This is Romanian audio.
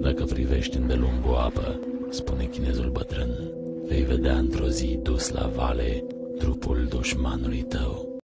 Dacă privești îndelung o apă, spune chinezul bătrân, vei vedea într-o zi dus la vale trupul dușmanului tău.